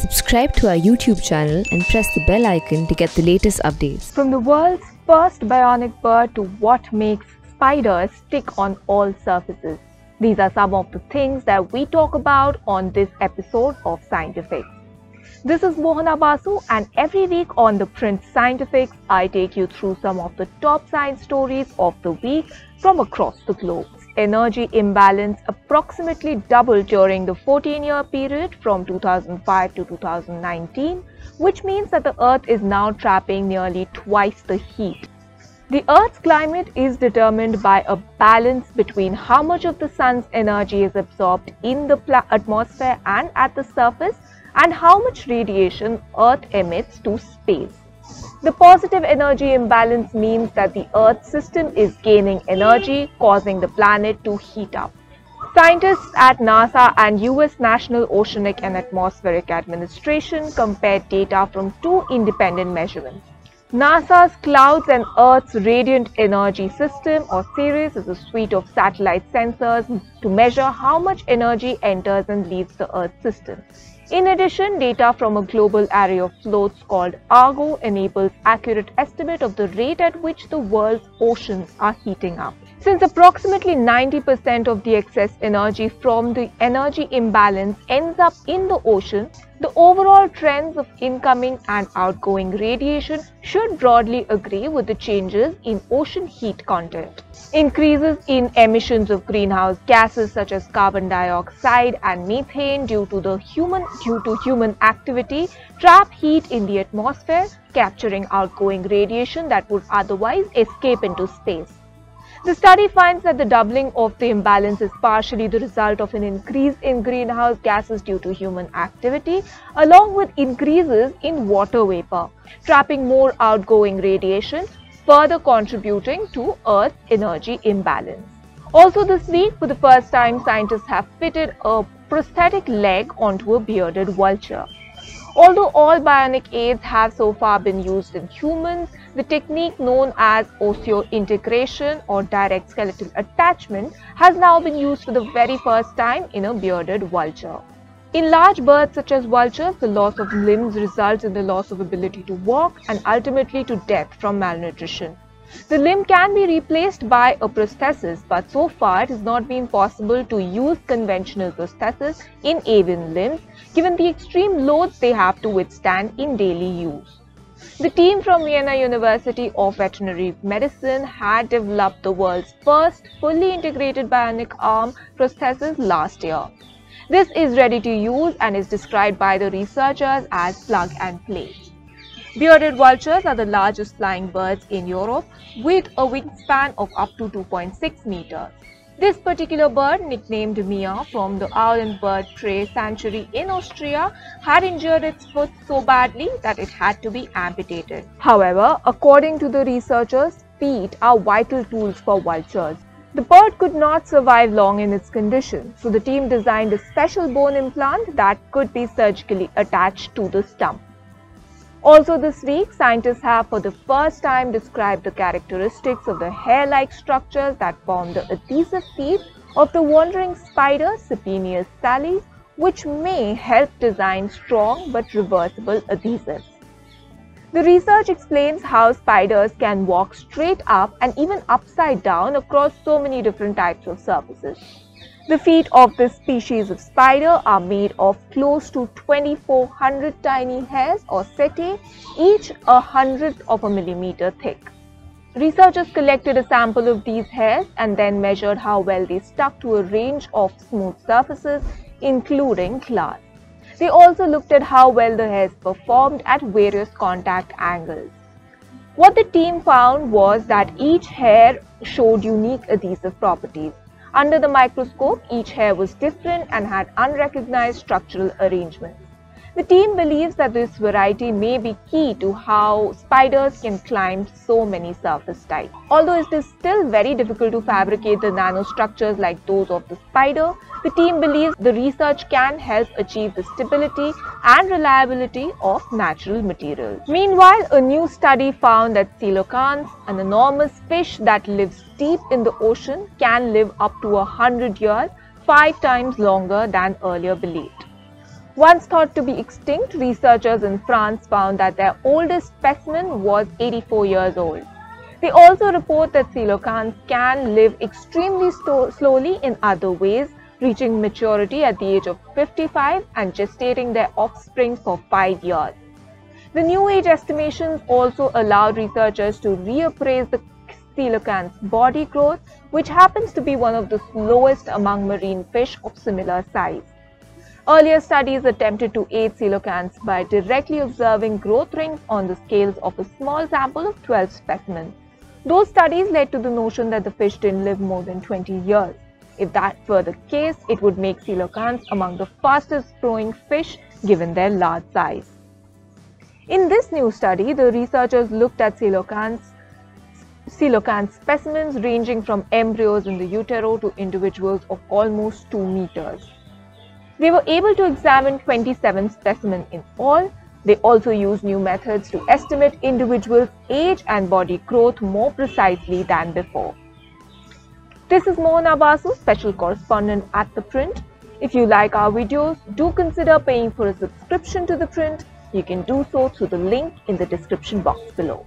Subscribe to our YouTube channel and press the bell icon to get the latest updates. From the world's first bionic bird to what makes spiders stick on all surfaces. These are some of the things that we talk about on this episode of ScientiFix. This is Mohana Basu and every week on the Print ScientiFix, I take you through some of the top science stories of the week from across the globe energy imbalance approximately doubled during the 14-year period from 2005 to 2019, which means that the Earth is now trapping nearly twice the heat. The Earth's climate is determined by a balance between how much of the Sun's energy is absorbed in the atmosphere and at the surface and how much radiation Earth emits to space. The positive energy imbalance means that the Earth system is gaining energy, causing the planet to heat up. Scientists at NASA and US National Oceanic and Atmospheric Administration compared data from two independent measurements. NASA's Clouds and Earth's Radiant Energy System or CERES is a suite of satellite sensors to measure how much energy enters and leaves the Earth system. In addition, data from a global array of floats called ARGO enables accurate estimate of the rate at which the world's oceans are heating up. Since approximately 90% of the excess energy from the energy imbalance ends up in the ocean, the overall trends of incoming and outgoing radiation should broadly agree with the changes in ocean heat content. Increases in emissions of greenhouse gases such as carbon dioxide and methane due to the human due to human activity trap heat in the atmosphere, capturing outgoing radiation that would otherwise escape into space. The study finds that the doubling of the imbalance is partially the result of an increase in greenhouse gases due to human activity, along with increases in water vapor, trapping more outgoing radiation, further contributing to Earth's energy imbalance. Also this week, for the first time, scientists have fitted a prosthetic leg onto a bearded vulture. Although all bionic aids have so far been used in humans, the technique known as osseointegration or direct skeletal attachment has now been used for the very first time in a bearded vulture. In large birds such as vultures, the loss of limbs results in the loss of ability to walk and ultimately to death from malnutrition. The limb can be replaced by a prosthesis, but so far it has not been possible to use conventional prosthesis in avian limbs given the extreme loads they have to withstand in daily use. The team from Vienna University of Veterinary Medicine had developed the world's first fully integrated bionic arm prosthesis last year. This is ready to use and is described by the researchers as plug and play. Bearded vultures are the largest flying birds in Europe with a wingspan of up to 2.6 meters. This particular bird, nicknamed Mia from the Owl and Bird Prey Sanctuary in Austria, had injured its foot so badly that it had to be amputated. However, according to the researchers, feet are vital tools for vultures. The bird could not survive long in its condition, so the team designed a special bone implant that could be surgically attached to the stump. Also this week, scientists have for the first time described the characteristics of the hair-like structures that form the adhesive teeth of the wandering spider Cupiennius salei, which may help design strong but reversible adhesives. The research explains how spiders can walk straight up and even upside down across so many different types of surfaces. The feet of this species of spider are made of close to 2400 tiny hairs or setae, each a hundredth of a millimeter thick. Researchers collected a sample of these hairs and then measured how well they stuck to a range of smooth surfaces, including glass. They also looked at how well the hairs performed at various contact angles. What the team found was that each hair showed unique adhesive properties. Under the microscope, each hair was different and had unrecognized structural arrangements. The team believes that this variety may be key to how spiders can climb so many surface types. Although it is still very difficult to fabricate the nanostructures like those of the spider, the team believes the research can help achieve the stability and reliability of natural materials. Meanwhile, a new study found that coelacanths, an enormous fish that lives deep in the ocean, can live up to a 100 years, five times longer than earlier believed. Once thought to be extinct, researchers in France found that their oldest specimen was 84 years old. They also report that coelacanths can live extremely slowly in other ways, reaching maturity at the age of 55 and gestating their offspring for 5 years. The new age estimations also allowed researchers to reappraise the coelacanth's body growth, which happens to be one of the slowest among marine fish of similar size. Earlier studies attempted to aid coelacanths by directly observing growth rings on the scales of a small sample of 12 specimens. Those studies led to the notion that the fish didn't live more than 20 years. If that were the case, it would make coelacanths among the fastest growing fish given their large size. In this new study, the researchers looked at coelacanths coelacanth specimens ranging from embryos in the utero to individuals of almost 2 meters. They were able to examine 27 specimens in all. They also used new methods to estimate individuals' age and body growth more precisely than before. This is Mohana Basu, special correspondent at The Print. If you like our videos, do consider paying for a subscription to The Print. You can do so through the link in the description box below.